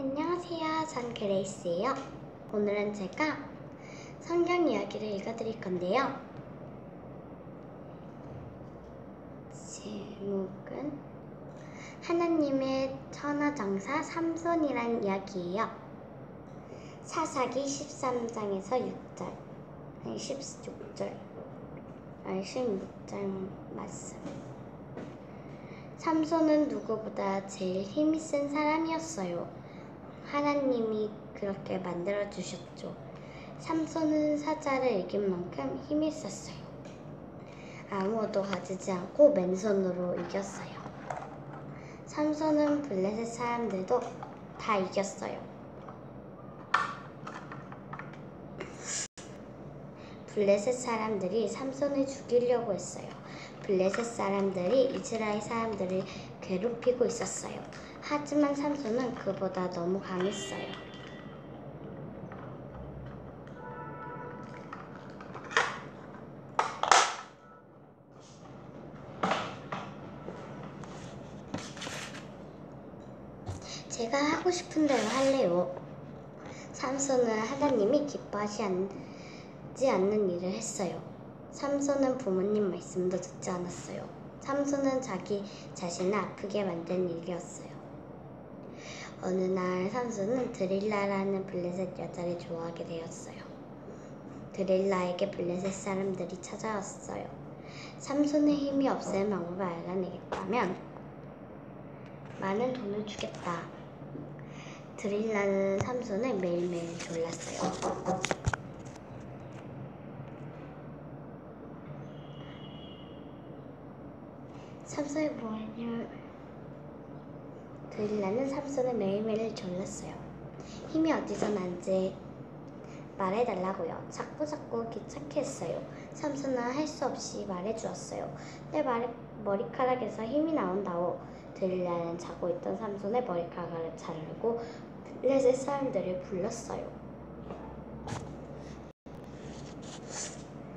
안녕하세요. 전 그레이스예요. 오늘은 제가 성경 이야기를 읽어드릴 건데요. 제목은 하나님의 천하장사 삼손이란 이야기예요. 사사기 13장에서 6절, 아니 16절, 아니 16절 말씀. 삼손은 누구보다 제일 힘이 센 사람이었어요. 하나님이 그렇게 만들어 주셨죠. 삼손은 사자를 이긴 만큼 힘이 있었어요. 아무것도 가지지 않고 맨손으로 이겼어요. 삼손은 블레셋 사람들도 다 이겼어요. 블레셋 사람들이 삼손을 죽이려고 했어요. 블레셋 사람들이 이스라엘 사람들을 괴롭히고 있었어요. 하지만 삼손은 그보다 너무 강했어요. 제가 하고 싶은 대로 할래요. 삼손은 하나님이 기뻐하지 않는 일을 했어요. 삼손은 부모님 말씀도 듣지 않았어요. 삼손은 자기 자신을 아프게 만든 일이었어요. 어느 날 삼손은 드릴라라는 블레셋 여자를 좋아하게 되었어요. 드릴라에게 블레셋 사람들이 찾아왔어요. 삼손의 힘이 없애는 방법을 알아내겠다면 많은 돈을 주겠다. 드릴라는 삼손을 매일매일 졸랐어요. 삼손이 뭐하냐? 드릴라는 삼손을 매일매일 졸랐어요. 힘이 어디서 난지 말해달라고요. 자꾸 자꾸 귀찮게 했어요. 삼손은 할 수 없이 말해주었어요. 내 말, 머리카락에서 힘이 나온다오. 드릴라는 자고 있던 삼손의 머리카락을 자르고 블레셋 사람들을 불렀어요.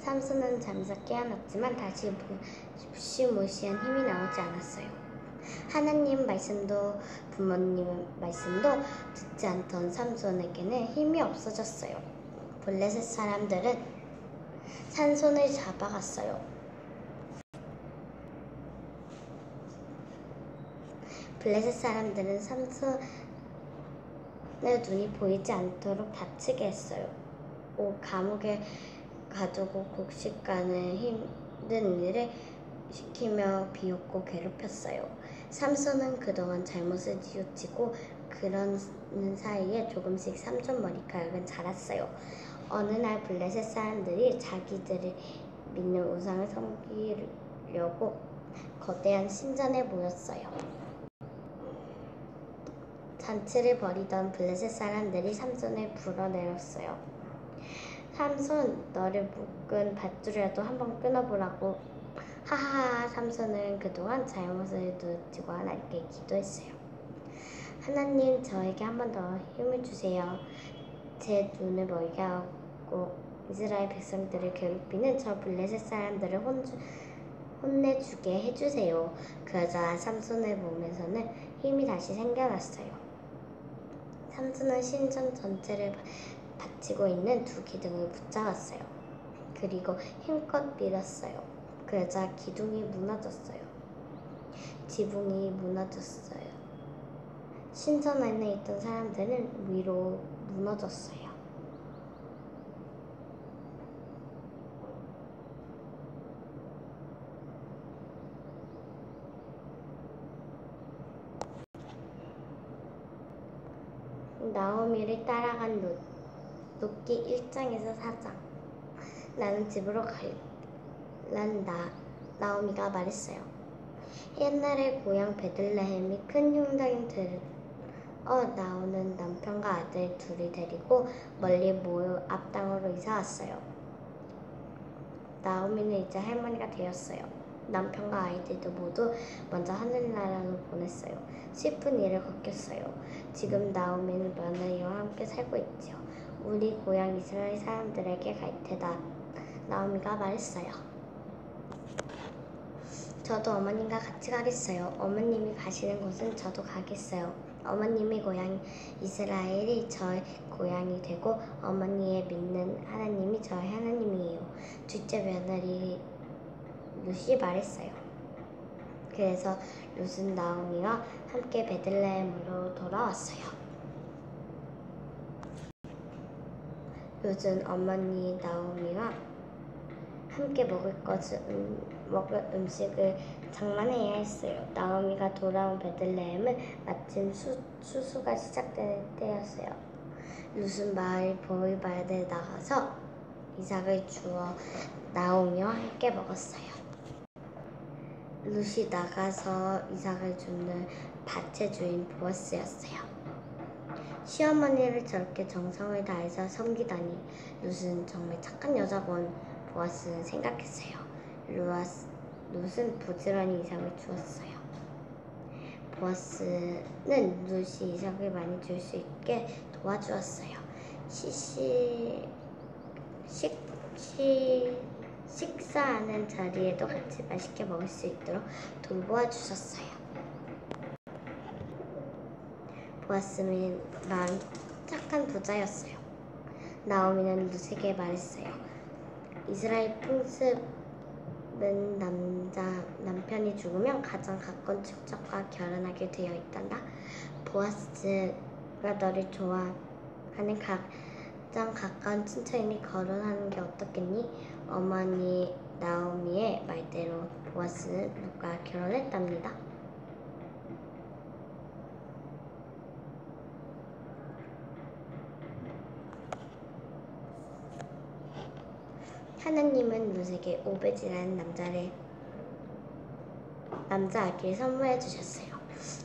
삼손은 잠에서 깨어났지만 다시 무시무시한 힘이 나오지 않았어요. 하나님 말씀도 부모님 말씀도 듣지 않던 삼손에게는 힘이 없어졌어요. 블레셋 사람들은 산손을 잡아갔어요. 블레셋 사람들은 삼손의 눈이 보이지 않도록 다치게 했어요. 오 감옥에 가두고 곡식가는 힘든 일을 시키며 비웃고 괴롭혔어요. 삼손은 그동안 잘못을 뉘우치고 그런 사이에 조금씩 삼손 머리카락은 자랐어요. 어느 날 블레셋 사람들이 자기들을 믿는 우상을 섬기려고 거대한 신전에 모였어요. 잔치를 벌이던 블레셋 사람들이 삼손을 불어내렸어요. 삼손, 너를 묶은 밧줄이라도 한번 끊어보라고. 하하하, 삼손은 그동안 잘못을 뉘우치고 하나님께 기도했어요. 하나님, 저에게 한 번 더 힘을 주세요. 제 눈을 멀게 하고 이스라엘 백성들을 괴롭히는 저 블레셋 사람들을 혼주, 혼내주게 해주세요. 그러자 삼손의 몸에서는 힘이 다시 생겨났어요. 삼손은 신전 전체를 받치고 있는 두 기둥을 붙잡았어요. 그리고 힘껏 밀었어요. 그러자 기둥이 무너졌어요. 지붕이 무너졌어요. 신전 안에 있던 사람들은 위로 무너졌어요. 나오미를 따라간 롯, 롯기 1장에서 4장. 나는 집으로 갈 란다. 나오미가 말했어요. 옛날에 고향 베들레헴이 큰 흉당이 들어 나오는 남편과 아들 둘이 데리고 멀리 모여 앞땅으로 이사 왔어요. 나오미는 이제 할머니가 되었어요. 남편과 아이들도 모두 먼저 하늘나라로 보냈어요. 슬픈 일을 겪었어요. 지금 나오미는 며느리와 함께 살고 있지요. 우리 고향 이스라엘 사람들에게 갈 테다. 나오미가 말했어요. 저도 어머님과 같이 가겠어요. 어머님이 가시는 곳은 저도 가겠어요. 어머님의 고향 이스라엘이 저의 고향이 되고 어머니의 믿는 하나님이 저의 하나님이에요. 둘째 며느리 루시 말했어요. 그래서 룻은 나오미와 함께 베들레헴으로 돌아왔어요. 룻은 어머니 나오미와 함께 먹을 음, 먹을 음식을 장만해야 했어요. 나오미가 돌아온 베들레헴은 마침 수, 수수가 시작되는 때였어요. 룻은 마을 보이바드에 나가서 이삭을 주어 나오미와 함께 먹었어요. 룻이 나가서 이삭을 줍는 밭의 주인 보아스였어요. 시어머니를 저렇게 정성을 다해서 섬기다니 룻은 정말 착한 여자군 보아스는 생각했어요. 루아스, 룻은 부지런히 이삭을 주었어요. 보아스는 룻이 이삭을 많이 줄 수 있게 도와주었어요. 시시 식, 시, 식사하는 자리에도 같이 맛있게 먹을 수 있도록 돌보아 주셨어요. 보아스는 마음 착한 부자였어요. 나오미는 룻에게 말했어요. 이스라엘 풍습 은 남자 남편이 죽으면 가장 가까운 친척과 결혼하게 되어 있단다. 보아스가 너를 좋아하는 가장 가까운 친척이니 결혼하는 게 어떻겠니? 어머니 나오미의 말대로 보아스는 룻과 결혼했답니다. 하나님은 룻에게 오베지라는 남자를 남자 아기를 선물해 주셨어요.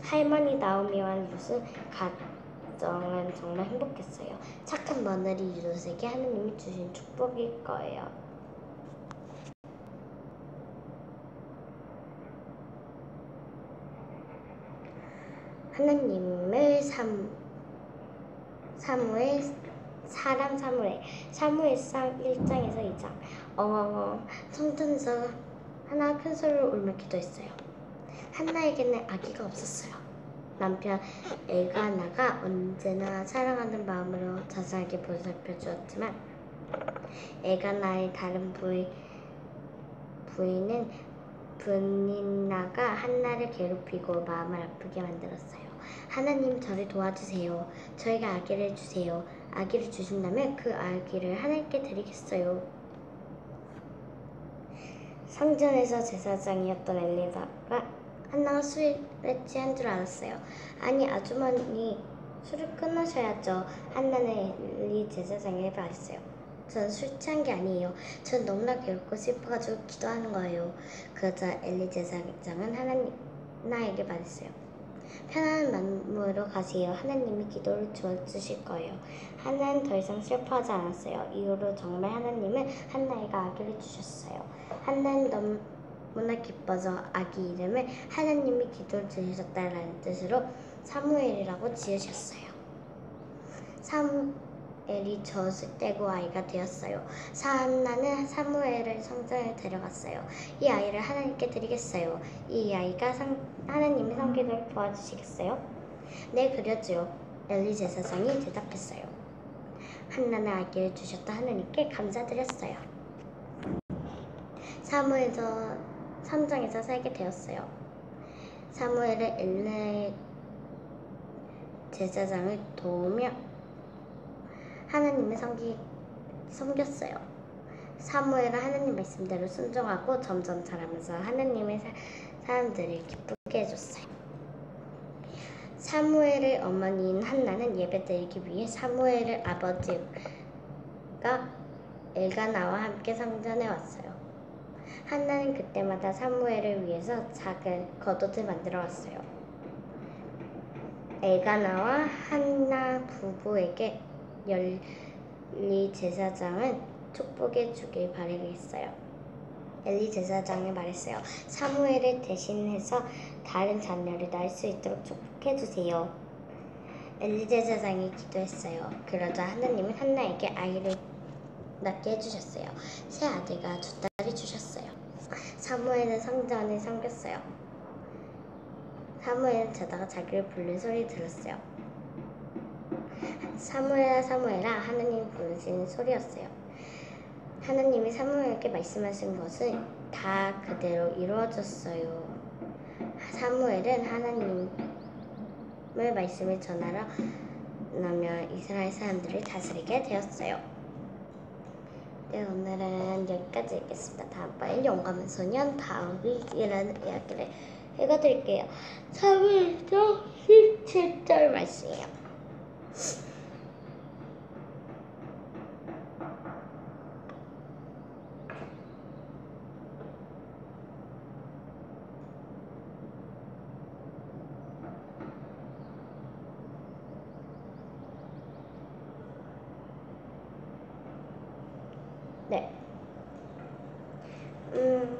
할머니 나오미와 룻은 가정은 정말 행복했어요. 착한 며느리 룻에게 하나님이 주신 축복일 거예요. 하나님을 삼 사무엘 사람 사무엘 사무엘상 1장에서 2장 엉엉엉 성전에서 하나 큰 소리로 울며 기도했어요. 한나에게는 아기가 없었어요. 남편 엘가나가 언제나 사랑하는 마음으로 자세하게 보살펴 주었지만 엘가나의 다른 부인 부인은 분인나가 한나를 괴롭히고 마음을 아프게 만들었어요. 하나님 저를 도와주세요. 저에게 아기를 주세요. 아기를 주신다면 그 아기를 하나님께 드리겠어요. 성전에서 제사장이었던 엘리사가 한나가 술에 취한 줄 알았어요. 아니 아주머니 술을 끊으셔야죠. 한나는 엘리 제사장에게 말했어요. 전 술 취한 게 아니에요. 전 너무나 괴롭고 슬퍼가지고 기도하는 거예요. 그러자 엘리 제사장은 하나님 나에게 말했어요. 편안한 마음으로 가세요. 하나님이 기도를 주어주실 거예요. 한나는 더 이상 슬퍼하지 않았어요. 이후로 정말 하나님은 한나에게 아기를 주셨어요. 한나는 너무나 기뻐서 아기 이름을 하나님이 기도를 들으셨다라는 뜻으로 사무엘이라고 지으셨어요. 사무엘이 젖을 떼고 아이가 되었어요. 사한나는 사무엘을 성전에 데려갔어요. 이 아이를 하나님께 드리겠어요. 이 아이가 상, 하나님의 성기를 도와주시겠어요? 네, 그려줘요. 엘리 제사장이 대답했어요. 한나는 아기를 주셨다 하나님께 감사드렸어요. 사무에서 3장에서 살게 되었어요. 사무엘은 엘레 제사장을 도우며 하나님의 성기 섬겼어요. 사무엘은 하나님 말씀대로 순종하고 점점 자라면서 하나님의 사, 사람들을 기쁘게 해줬어요. 사무엘의 어머니인 한나는 예배드리기 위해 사무엘의 아버지가 엘가나와 함께 성전에 왔어요. 한나는 그때마다 사무엘을 위해서 작은 겉옷을 만들어 왔어요. 엘가나와 한나 부부에게 열리 제사장은 축복해 주길 바라겠어요. 엘리 제사장이 말했어요. 사무엘을 대신해서 다른 자녀를 낳을 수 있도록 축복해 주세요. 엘리 제 사장이 기도했어요. 그러자 하나님은 한나에게 아이를 낳게 해주셨어요. 새 아들과 두 딸이 주셨어요. 사무엘은 안에 잠겼어요. 사무엘은 자다가 자기를 부르는 소리 들었어요. 사무엘아 사무엘아 하나님 부르시는 소리였어요. 하나님이 사무엘에게 말씀하신 것은 다 그대로 이루어졌어요. 사무엘은 하나님의 말씀을 전하러 나면 이스라엘 사람들을 다스리게 되었어요. 네, 오늘은 여기까지 읽겠습니다. 다음번엔 용감한 소년 다윗이라는 이야기를 읽어드릴게요. 3일서 17절 말씀이에요. 네. 음.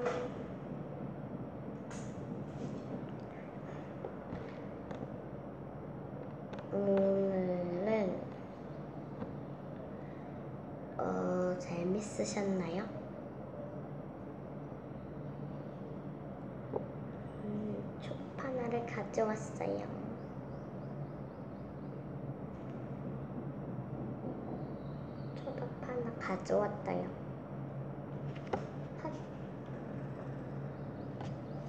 오늘은 어 재밌으셨나요? 음, 촉 하나를 가져왔어요. 초밥 하나 가져왔어요. 한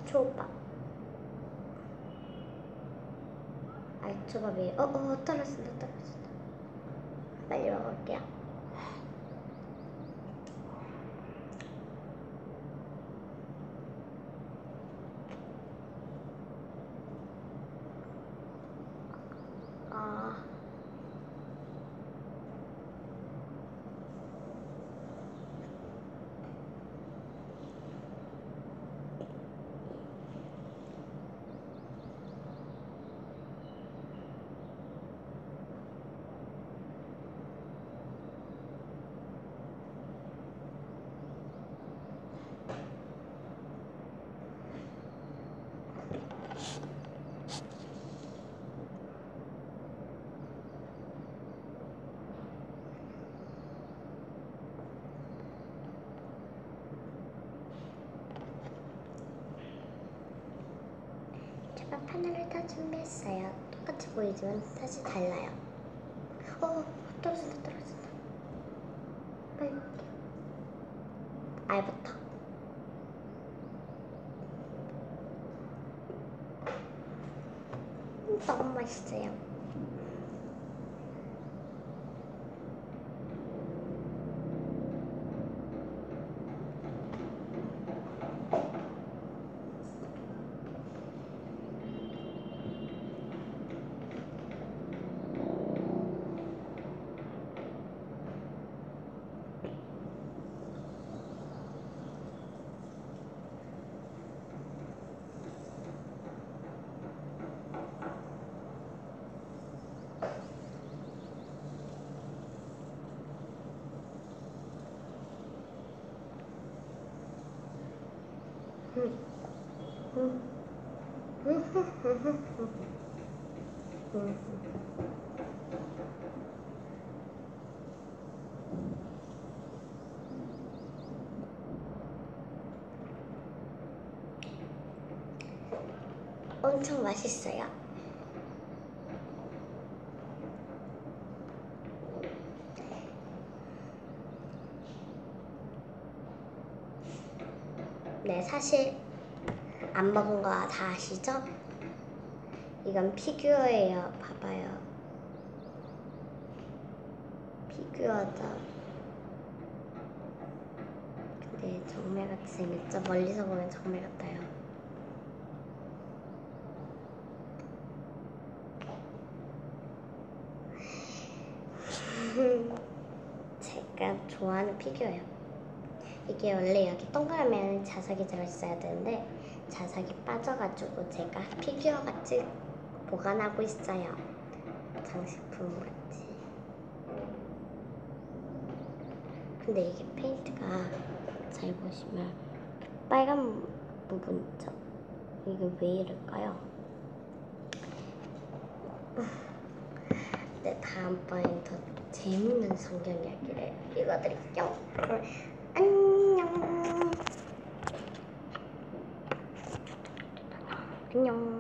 초밥. 알초밥이에요. 어, 어, 떨어진다, 떨어진다. 빨리 먹을게요. 준비했어요. 똑같이 보이지만 사실 달라요. 어, 떨어진다, 떨어진다. 빨리 먹을게요. 알부터. 음, 너무 맛있어요. 엄청 맛있어요. 네, 사실 안 먹은 거 다 아시죠? 이건 피규어예요. 봐봐요. 피규어죠. 근데 정말 같이 생겼죠? 멀리서 보면 정말 같아요. 제가 좋아하는 피규어예요. 이게 원래 여기 동그라미 안에 자석이 들어있어야 되는데 자석이 빠져가지고 제가 피규어 같이 보관하고 있어요. 장식품 같이. 근데 이게 페인트가 잘 보시면 빨간 부분 있죠? 이게 왜 이럴까요? 네, 다음번엔 더 재밌는 성경 이야기를 읽어드릴게요. 안녕. 안녕.